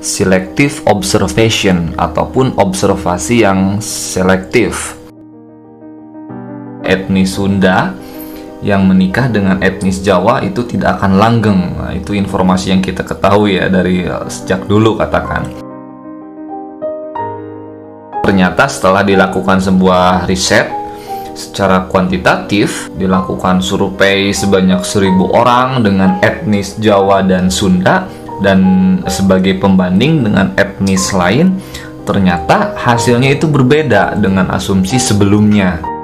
selective observation ataupun observasi yang selektif. Etnis Sunda yang menikah dengan etnis Jawa itu tidak akan langgeng. Nah, itu informasi yang kita ketahui ya dari eh, sejak dulu katakan. Ternyata setelah dilakukan sebuah riset secara kuantitatif dilakukan survei sebanyak seribu orang dengan etnis Jawa dan Sunda dan sebagai pembanding dengan etnis lain ternyata hasilnya itu berbeda dengan asumsi sebelumnya.